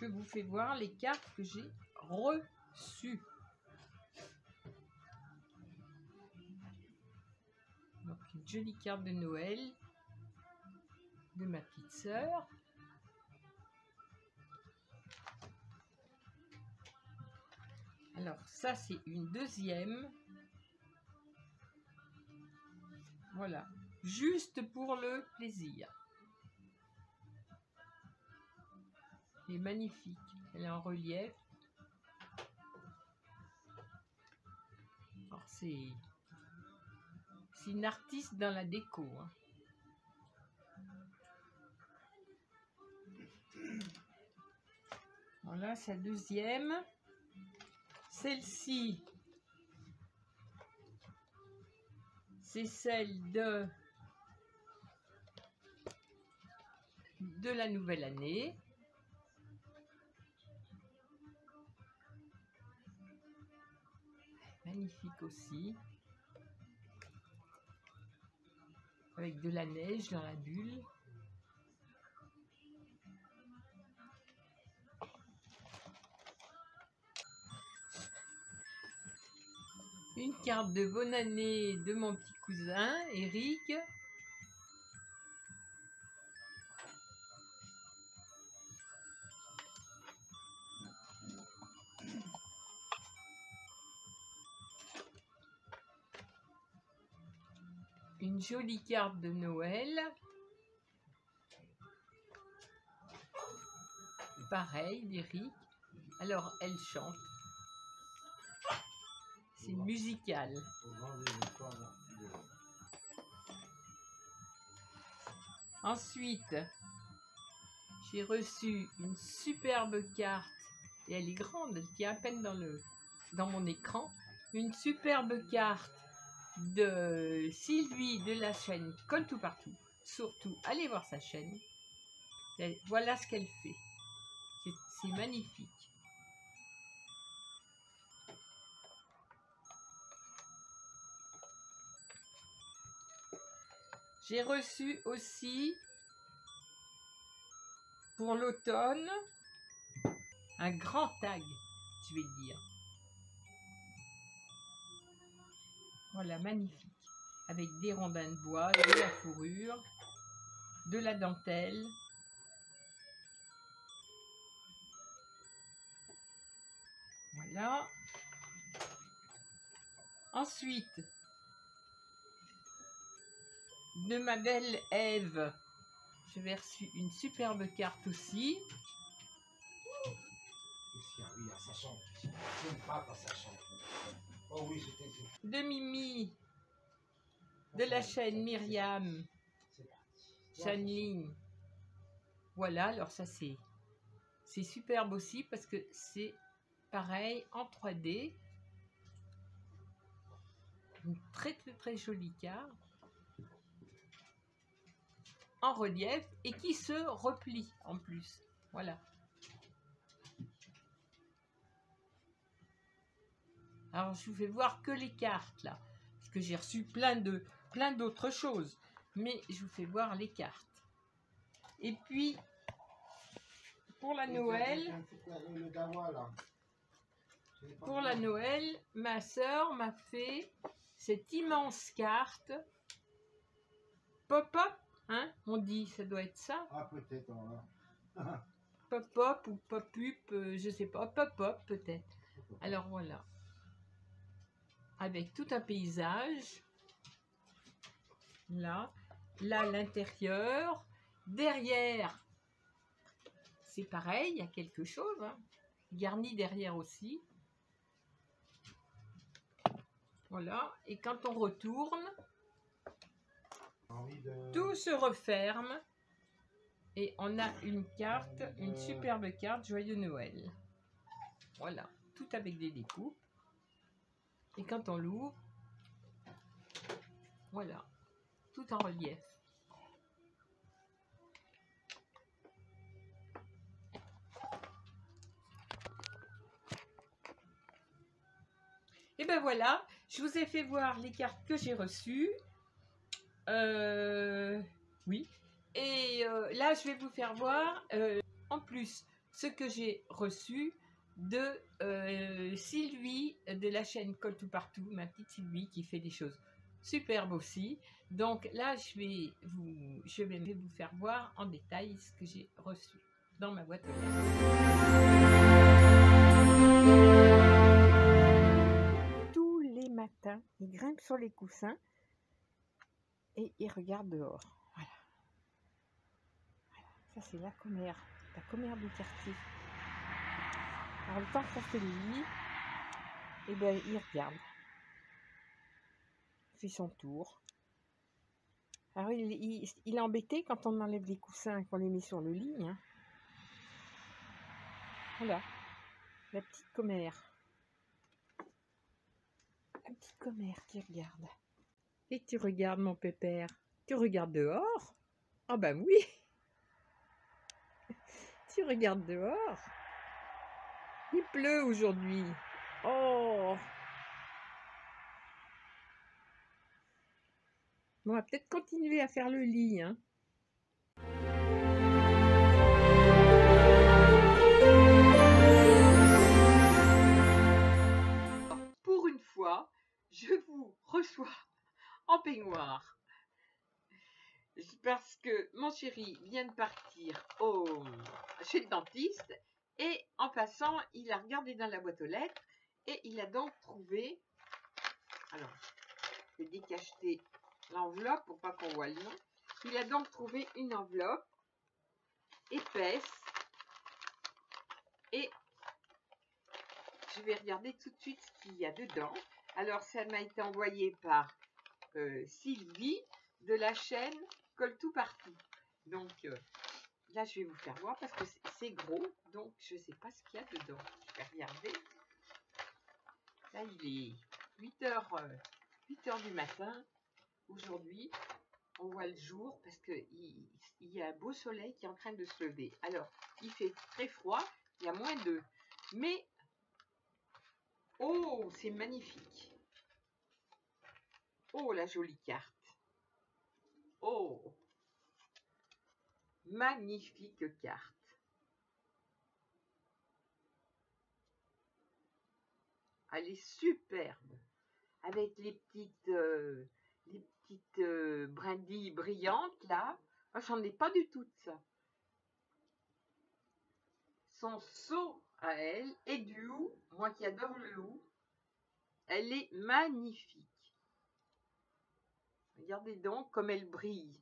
Je vous fais voir les cartes que j'ai reçues. Donc une jolie carte de Noël de ma petite sœur. Alors ça c'est une deuxième. Voilà, juste pour le plaisir. Elle est magnifique, elle est en relief. C'est une artiste dans la déco. hein. Voilà sa deuxième. Celle-ci, c'est celle de de la nouvelle année. Magnifique aussi. Avec de la neige dans la bulle. Une carte de bonne année de mon petit cousin, Eric. Une jolie carte de Noël. Pareil, d'Eric. Alors, elle chante. C'est musical. Ensuite, j'ai reçu une superbe carte et elle est grande, elle tient à peine dans, dans mon écran. Une superbe carte de Sylvie de la chaîne Colle tout partout. Surtout, allez voir sa chaîne. Voilà ce qu'elle fait. C'est- C'est magnifique. J'ai reçu aussi pour l'automne un grand tag, je vais dire. Voilà, magnifique. Avec des rondins de bois, de la fourrure, de la dentelle. Voilà. Ensuite, de ma belle Ève, j'avais reçu une superbe carte aussi. Oh oui, de Mimi, de la chaîne Myriam. Channeling. Voilà, alors ça c'est c'est superbe aussi parce que c'est pareil en 3D. Une très très très jolie carte en relief et qui se replie en plus. Voilà. Alors je vous fais voir que les cartes là, parce que j'ai reçu plein de plein d'autres choses, mais je vous fais voir les cartes. Et puis pour la Noël, pour la Noël, ma sœur m'a fait cette immense carte pop-up, hein On dit, ça doit être ça, Ah, peut-être. pop-up ou pop-up, euh, je sais pas, pop-up peut-être. Alors voilà. Avec tout un paysage. Là. Là, l'intérieur. Derrière, c'est pareil, il y a quelque chose. hein. Garni derrière aussi. Voilà. Et quand on retourne, de... tout se referme. Et on a une carte, une superbe carte Joyeux Noël. Voilà, tout avec des découpes. Et quand on l'ouvre, voilà, tout en relief. Et ben voilà, je vous ai fait voir les cartes que j'ai reçues. Euh, Oui. Et euh, là, je vais vous faire voir, euh, en plus, ce que j'ai reçu de euh, Sylvie de la chaîne Call to Partout, ma petite Sylvie qui fait des choses superbes aussi. Donc là, je vais vous, je vais vous faire voir en détail ce que j'ai reçu dans ma boîte aux lettres. Tous les matins, il grimpe sur les coussins et il regarde dehors. Voilà. Voilà. Ça, c'est la commère, la commère du quartier. Alors, le temps lit, et ben, il regarde. Fait son tour. Alors, il, est embêté quand on enlève les coussins, qu'on les met sur le lit. Hein. Voilà, la petite commère. La petite commère qui regarde. Et tu regardes, mon pépère. Tu regardes dehors? Ah ben oui Tu regardes dehors? Il pleut aujourd'hui. Oh On va peut-être continuer à faire le lit, hein. Pour une fois, je vous reçois en peignoir. Parce que mon chéri vient de partir au, chez le dentiste et en passant, il a regardé dans la boîte aux lettres et il a donc trouvé. Alors, je vais décacheter l'enveloppe pour pas qu'on voit le nom. Il a donc trouvé une enveloppe épaisse et je vais regarder tout de suite ce qu'il y a dedans. Alors, ça m'a été envoyé par euh, Sylvie de la chaîne Colle tout partout. Donc, euh, là, je vais vous faire voir parce que c'est gros. Donc, je ne sais pas ce qu'il y a dedans. Je vais regarder. Là, il est 8h, 8 heures du matin. Aujourd'hui, on voit le jour parce qu'il il y a un beau soleil qui est en train de se lever. Alors, il fait très froid, il y a moins de... Mais, oh, c'est magnifique. Oh, la jolie carte. Oh, magnifique carte. Elle est superbe. Avec les petites, euh, euh, brindilles brillantes là. Moi, j'en ai pas du tout de ça. Son seau à elle et du hou, moi qui adore le hou, elle est magnifique. Regardez donc comme elle brille.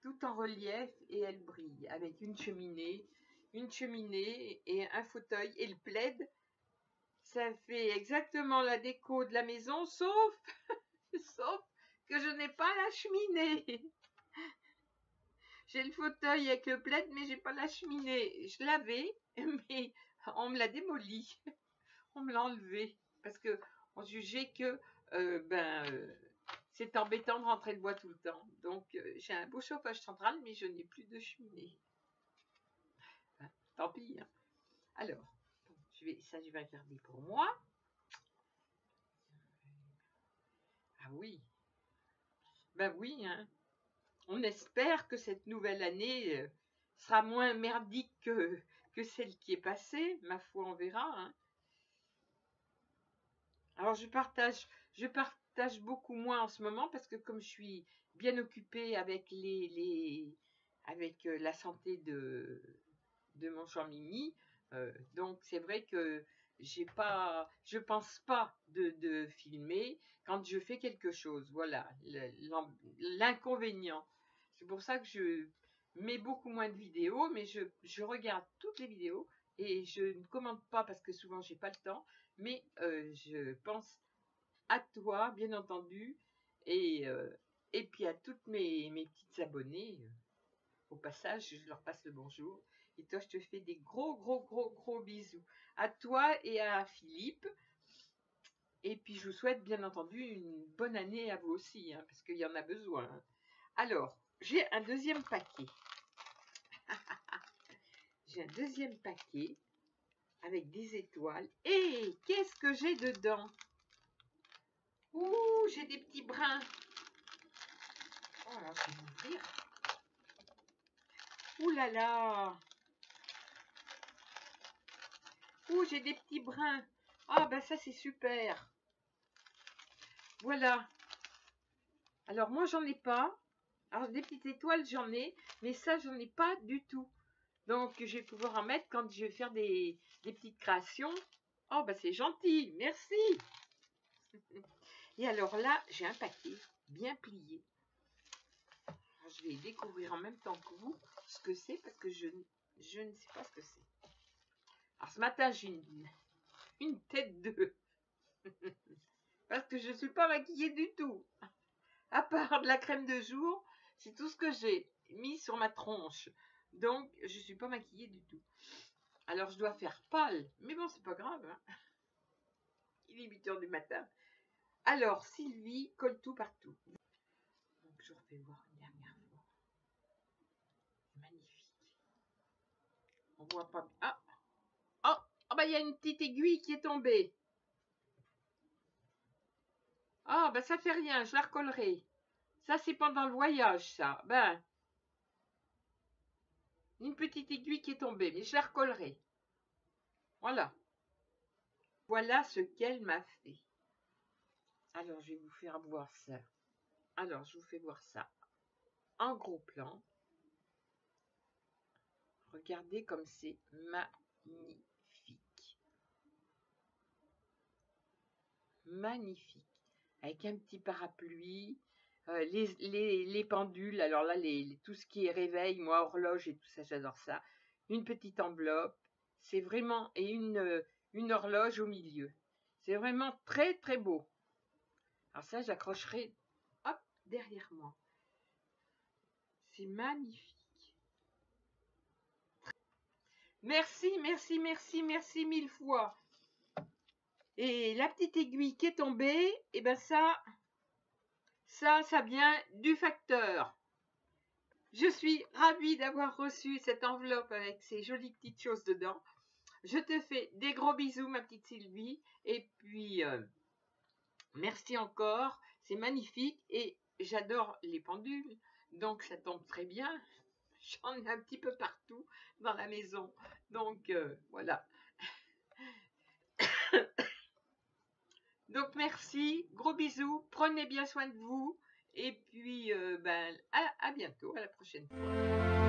Tout en relief et elle brille avec une cheminée, une cheminée et un fauteuil et le plaid. Ça fait exactement la déco de la maison sauf que je n'ai pas la cheminée. J'ai le fauteuil avec le plaid mais j'ai pas la cheminée. Je l'avais mais on me l'a démoli. On me l'a enlevé parce que on jugeait que euh, ben euh, c'est embêtant de rentrer le bois tout le temps. Donc, euh, j'ai un beau chauffage central, mais je n'ai plus de cheminée. tant pis. Hein. Alors, vais, ça, je vais regarder pour moi. Ah oui. Ben oui, hein. On espère que cette nouvelle année euh, sera moins merdique que, celle qui est passée. Ma foi, on verra. Hein. Alors, je partage, je partage beaucoup moins en ce moment parce que comme je suis bien occupée avec les, avec euh, la santé de, de mon champ Mimi, euh, donc c'est vrai que j'ai pas, je pense pas de, filmer quand je fais quelque chose. Voilà l'inconvénient. C'est pour ça que je mets beaucoup moins de vidéos, mais je, regarde toutes les vidéos et je ne commente pas parce que souvent j'ai pas le temps, mais euh, je pense à toi, bien entendu, et, euh, et puis à toutes mes, mes petites abonnées. Au passage, je leur passe le bonjour. Et toi, je te fais des gros, gros, gros, gros bisous. À toi et à Philippe. Et puis, je vous souhaite, bien entendu, une bonne année à vous aussi, hein, parce qu'il y en a besoin. Hein. Alors, j'ai un deuxième paquet. j'ai un deuxième paquet avec des étoiles. Et qu'est-ce que j'ai dedans? Ouh, j'ai des petits brins. Oh là, là J'ai des petits brins. Ah, ben ça, c'est super. Voilà. Alors, moi, j'en ai pas. Alors, des petites étoiles, j'en ai. Mais ça, j'en ai pas du tout. Donc, je vais pouvoir en mettre quand je vais faire des, des petites créations. Oh, ben c'est gentil. Merci. Et alors là, j'ai un paquet bien plié. Je vais découvrir en même temps que vous ce que c'est parce que je, je ne sais pas ce que c'est. Alors ce matin, j'ai une, une tête de... parce que je ne suis pas maquillée du tout. À part de la crème de jour, c'est tout ce que j'ai mis sur ma tronche. Donc, je ne suis pas maquillée du tout. Alors, je dois faire pâle. Mais bon, c'est pas grave. Hein. Il est 8 heures du matin. Alors, Sylvie colle tout partout. Donc, je refais voir une dernière fois. Magnifique. On voit pas... Ah Oh, oh bah, il y a une petite aiguille qui est tombée. Ah, ben ça fait rien, je la recollerai. Ça, c'est pendant le voyage, ça. Ben, une petite aiguille qui est tombée, mais je la recollerai. Voilà. Voilà ce qu'elle m'a fait. Alors, je vais vous faire voir ça. Alors, je vous fais voir ça en gros plan. Regardez comme c'est magnifique. Magnifique. Avec un petit parapluie. Euh, les, pendules, alors là, les, tout ce qui est réveil, moi, horloge et tout ça, j'adore ça. Une petite enveloppe. C'est vraiment... Et une, une horloge au milieu. C'est vraiment très, très beau. Alors ça, j'accrocherai hop derrière moi. C'est magnifique. Merci, merci, merci, merci mille fois. Et la petite aiguille qui est tombée, et eh ben ça, ça, ça vient du facteur. Je suis ravie d'avoir reçu cette enveloppe avec ces jolies petites choses dedans. Je te fais des gros bisous, ma petite Sylvie. Et puis, euh, Merci encore, c'est magnifique et j'adore les pendules, donc ça tombe très bien. J'en ai un petit peu partout dans la maison, donc euh, voilà. donc merci, gros bisous, prenez bien soin de vous. Et puis euh, ben, à bientôt, à la prochaine fois.